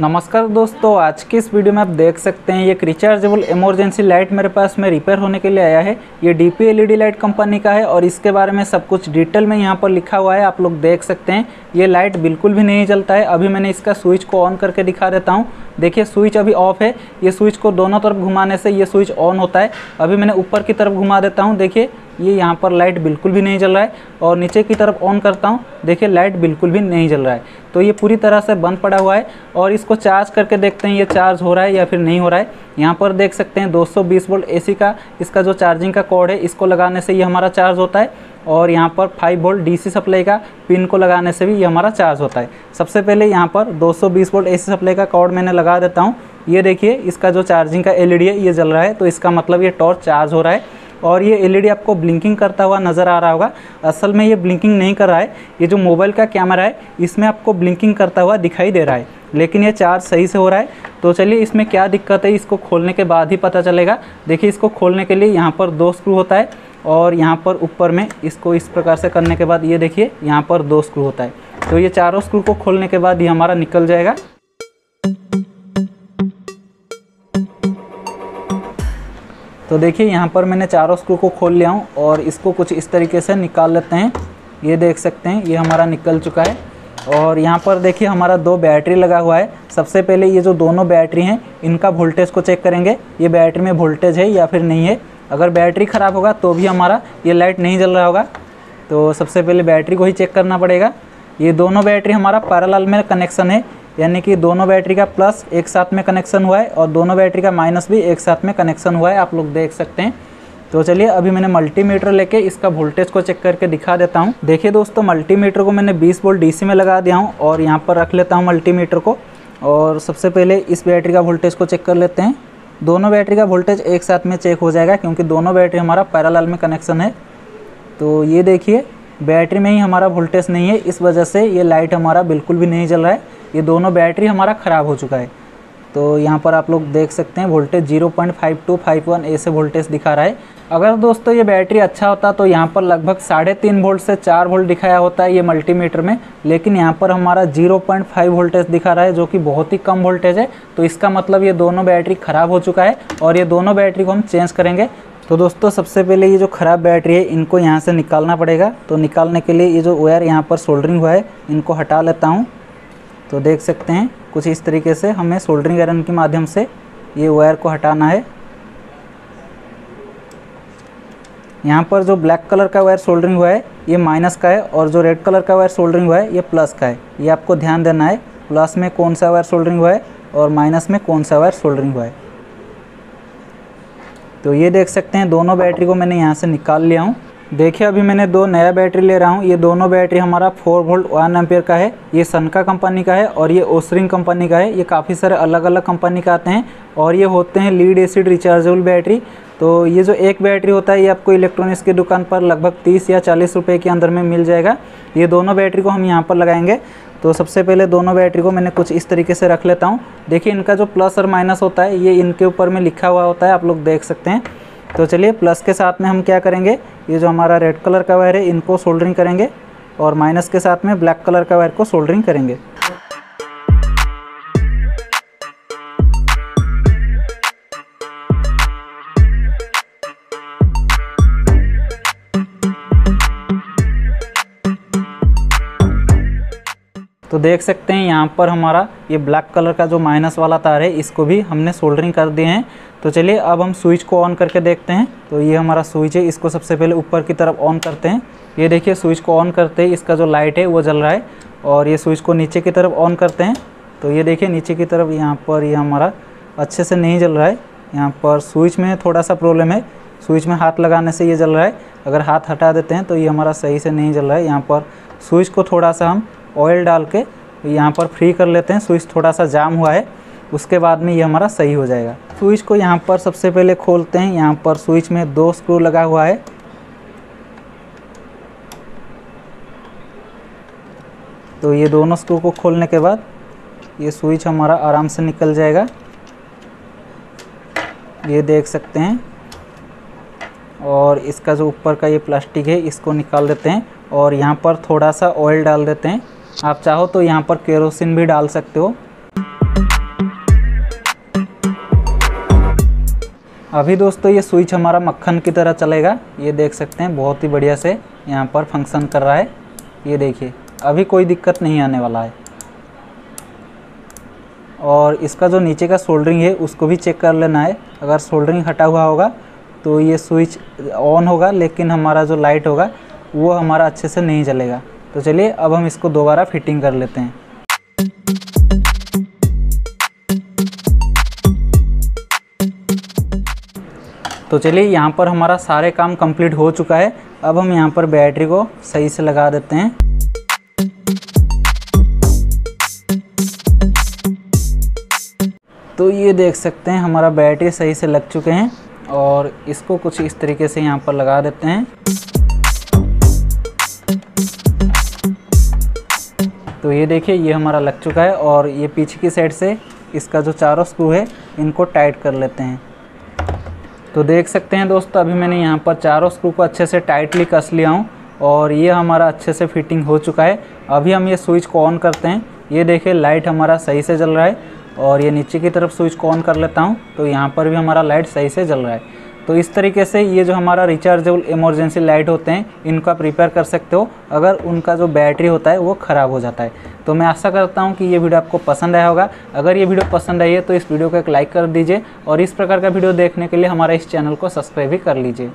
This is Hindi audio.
नमस्कार दोस्तों, आज की इस वीडियो में आप देख सकते हैं, ये एक रिचार्जेबल इमरजेंसी लाइट मेरे पास में रिपेयर होने के लिए आया है। ये डीपी एलईडी लाइट कंपनी का है और इसके बारे में सब कुछ डिटेल में यहाँ पर लिखा हुआ है, आप लोग देख सकते हैं। ये लाइट बिल्कुल भी नहीं जलता है। अभी मैंने इसका स्विच को ऑन करके दिखा देता हूँ। देखिए स्विच अभी ऑफ़ है। ये स्विच को दोनों तरफ़ घुमाने से ये स्विच ऑन होता है। अभी मैंने ऊपर की तरफ़ घुमा देता हूँ। देखिए ये यहाँ पर लाइट बिल्कुल भी नहीं जल रहा है और नीचे की तरफ़ ऑन करता हूँ, देखिए लाइट बिल्कुल भी नहीं जल रहा है। तो ये पूरी तरह से बंद पड़ा हुआ है और इसको चार्ज करके देखते हैं, ये चार्ज हो रहा है या फिर नहीं हो रहा है। यहाँ पर देख सकते हैं 220 वोल्ट एसी का, इसका जो चार्जिंग का कोड है, इसको लगाने से ये हमारा चार्ज होता है और यहाँ पर 5 वोल्ट डीसी सप्लाई का पिन को लगाने से भी ये हमारा चार्ज होता है। सबसे पहले यहाँ पर 220 वोल्ट एसी सप्लाई का कोड मैंने लगा देता हूँ। ये देखिए, इसका जो चार्जिंग का एलईडी है, ये जल रहा है तो इसका मतलब ये टॉर्च चार्ज हो रहा है। और ये एलईडी आपको ब्लिंकिंग करता हुआ नज़र आ रहा होगा। असल में ये ब्लिंकिंग नहीं कर रहा है। ये जो मोबाइल का कैमरा है, इसमें आपको ब्लिंकिंग करता हुआ दिखाई दे रहा है। लेकिन ये चार्ज सही से हो रहा है। तो चलिए इसमें क्या दिक्कत है, इसको खोलने के बाद ही पता चलेगा। देखिए, इसको खोलने के लिए यहाँ पर दो स्क्रू होता है और यहाँ पर ऊपर में इसको इस प्रकार से करने के बाद ये देखिए, यहाँ पर दो स्क्रू होता है। तो ये चारों स्क्रू को खोलने के बाद ये हमारा निकल जाएगा। तो देखिए, यहाँ पर मैंने चारों स्क्रू को खोल लिया हूँ और इसको कुछ इस तरीके से निकाल लेते हैं। ये देख सकते हैं, ये हमारा निकल चुका है। और यहाँ पर देखिए, हमारा दो बैटरी लगा हुआ है। सबसे पहले ये जो दोनों बैटरी हैं, इनका वोल्टेज को चेक करेंगे। ये बैटरी में वोल्टेज है या फिर नहीं है। अगर बैटरी ख़राब होगा तो भी हमारा ये लाइट नहीं जल रहा होगा। तो सबसे पहले बैटरी को ही चेक करना पड़ेगा। ये दोनों बैटरी हमारा पैरेलल में कनेक्शन है। यानी कि दोनों बैटरी का प्लस एक साथ में कनेक्शन हुआ है और दोनों बैटरी का माइनस भी एक साथ में कनेक्शन हुआ है, आप लोग देख सकते हैं। तो चलिए, अभी मैंने मल्टीमीटर लेके इसका वोल्टेज को चेक करके दिखा देता हूँ। देखिए दोस्तों, मल्टीमीटर को मैंने 20 वोल्ट डीसी में लगा दिया हूँ और यहाँ पर रख लेता हूँ मल्टीमीटर को। और सबसे पहले इस बैटरी का वोल्टेज को चेक कर लेते हैं। दोनों बैटरी का वोल्टेज एक साथ में चेक हो जाएगा क्योंकि दोनों बैटरी हमारा पैरालाल में कनेक्शन है। तो ये देखिए, बैटरी में ही हमारा वोल्टेज नहीं है, इस वजह से ये लाइट हमारा बिल्कुल भी नहीं जल रहा है। ये दोनों बैटरी हमारा ख़राब हो चुका है। तो यहाँ पर आप लोग देख सकते हैं वोल्टेज 0.5251 ऐसे वोल्टेज दिखा रहा है। अगर दोस्तों ये बैटरी अच्छा होता तो यहाँ पर लगभग साढ़े तीन वोल्ट से चार वोल्ट दिखाया होता है ये मल्टीमीटर में। लेकिन यहाँ पर हमारा 0.5 वोल्टेज दिखा रहा है, जो कि बहुत ही कम वोल्टेज है। तो इसका मतलब ये दोनों बैटरी ख़राब हो चुका है और ये दोनों बैटरी को हम चेंज करेंगे। तो दोस्तों सबसे पहले ये जो ख़राब बैटरी है, इनको यहाँ से निकालना पड़ेगा। तो निकालने के लिए ये जो वायर यहाँ पर सोल्डरिंग हुआ है, इनको हटा लेता हूँ। तो देख सकते हैं, कुछ इस तरीके से हमें सोल्डरिंग आयरन के माध्यम से ये वायर को हटाना है। यहाँ पर जो ब्लैक कलर का वायर सोल्डरिंग हुआ है, ये माइनस का है और जो रेड कलर का वायर सोल्डरिंग हुआ है, ये प्लस का है। ये आपको ध्यान देना है प्लस में कौन सा वायर सोल्डरिंग हुआ है और माइनस में कौन सा वायर सोल्डरिंग हुआ है। तो ये देख सकते हैं, दोनों बैटरी को मैंने यहाँ से निकाल लिया हूँ। देखिए, अभी मैंने दो नया बैटरी ले रहा हूँ। ये दोनों बैटरी हमारा फोर वोल्ट वन एम्पियर का है। ये सनका कंपनी का है और ये ओसरिंग कंपनी का है। ये काफ़ी सारे अलग अलग कंपनी का आते हैं और ये होते हैं लीड एसिड रिचार्जेबल बैटरी। तो ये जो एक बैटरी होता है, ये आपको इलेक्ट्रॉनिक्स की दुकान पर लगभग तीस या चालीस रुपये के अंदर में मिल जाएगा। ये दोनों बैटरी को हम यहाँ पर लगाएँगे। तो सबसे पहले दोनों बैटरी को मैंने कुछ इस तरीके से रख लेता हूँ। देखिए, इनका जो प्लस और माइनस होता है, ये इनके ऊपर में लिखा हुआ होता है, आप लोग देख सकते हैं। तो चलिए, प्लस के साथ में हम क्या करेंगे? ये जो हमारा रेड कलर का वायर है, इनको सोल्डरिंग करेंगे और माइनस के साथ में ब्लैक कलर का वायर को सोल्डरिंग करेंगे। तो देख सकते हैं यहाँ पर हमारा ये ब्लैक कलर का जो माइनस वाला तार है, इसको भी हमने सोल्डरिंग कर दिए हैं। तो चलिए अब हम स्विच को ऑन करके देखते हैं। तो ये हमारा स्विच है, इसको सबसे पहले ऊपर की तरफ़ ऑन करते हैं। ये देखिए स्विच को ऑन करते ही इसका जो लाइट है, वो जल रहा है और ये स्विच को नीचे की तरफ़ ऑन करते हैं। तो ये देखिए नीचे की तरफ़ यहाँ पर ये हमारा अच्छे से नहीं जल रहा है। यहाँ पर स्विच में थोड़ा सा प्रॉब्लम है। स्विच में हाथ लगाने से ये जल रहा है। अगर हाथ हटा देते हैं तो ये हमारा सही से नहीं जल रहा है। यहाँ पर स्विच को थोड़ा सा हम ऑयल डाल के यहाँ पर फ्री कर लेते हैं। स्विच थोड़ा सा जाम हुआ है। उसके बाद में ये हमारा सही हो जाएगा। स्विच को यहाँ पर सबसे पहले खोलते हैं। यहाँ पर स्विच में दो स्क्रू लगा हुआ है। तो ये दोनों स्क्रू को खोलने के बाद ये स्विच हमारा आराम से निकल जाएगा। ये देख सकते हैं। और इसका जो ऊपर का ये प्लास्टिक है, इसको निकाल देते हैं। और यहाँ पर थोड़ा सा ऑयल डाल देते हैं। आप चाहो तो यहाँ पर केरोसिन भी डाल सकते हो। अभी दोस्तों ये स्विच हमारा मक्खन की तरह चलेगा। ये देख सकते हैं, बहुत ही बढ़िया से यहाँ पर फ़ंक्शन कर रहा है। ये देखिए, अभी कोई दिक्कत नहीं आने वाला है। और इसका जो नीचे का सोल्डरिंग है, उसको भी चेक कर लेना है। अगर सोल्डरिंग हटा हुआ होगा तो ये स्विच ऑन होगा, लेकिन हमारा जो लाइट होगा, वो हमारा अच्छे से नहीं चलेगा तो चलिए, अब हम इसको दोबारा फिटिंग कर लेते हैं। तो चलिए, यहाँ पर हमारा सारे काम कंप्लीट हो चुका है। अब हम यहाँ पर बैटरी को सही से लगा देते हैं। तो ये देख सकते हैं, हमारा बैटरी सही से लग चुके हैं और इसको कुछ इस तरीके से यहाँ पर लगा देते हैं। तो ये देखिए, ये हमारा लग चुका है और ये पीछे की साइड से इसका जो चारों स्क्रू है, इनको टाइट कर लेते हैं। तो देख सकते हैं दोस्तों, अभी मैंने यहाँ पर चारों स्क्रू को अच्छे से टाइटली कस लिया हूँ और ये हमारा अच्छे से फिटिंग हो चुका है। अभी हम ये स्विच को ऑन करते हैं। ये देखिए, लाइट हमारा सही से जल रहा है और ये नीचे की तरफ़ स्विच को ऑन कर लेता हूँ। तो यहाँ पर भी हमारा लाइट सही से जल रहा है। तो इस तरीके से ये जो हमारा रिचार्जेबल इमरजेंसी लाइट होते हैं, इनको आप रिपेयर कर सकते हो। अगर उनका जो बैटरी होता है, वो ख़राब हो जाता है। तो मैं आशा करता हूँ कि ये वीडियो आपको पसंद आया होगा। अगर ये वीडियो पसंद आई है तो इस वीडियो को एक लाइक कर दीजिए और इस प्रकार का वीडियो देखने के लिए हमारे इस चैनल को सब्सक्राइब भी कर लीजिए।